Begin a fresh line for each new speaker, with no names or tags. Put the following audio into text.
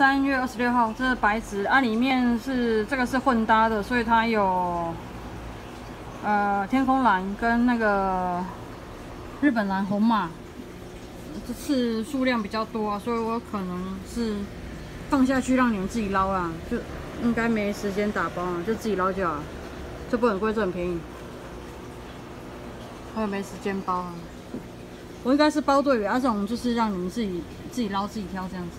三月二十六号，这是白纸啊，里面是这个是混搭的，所以它有呃天空蓝跟那个日本蓝红马，这次数量比较多啊，所以我可能是放下去让你们自己捞啦，就应该没时间打包了，就自己捞就好，这不很贵，这很便宜，我也没时间包啊。我应该是包对尾，啊，这种就是让你们自己自己捞自己挑这样子。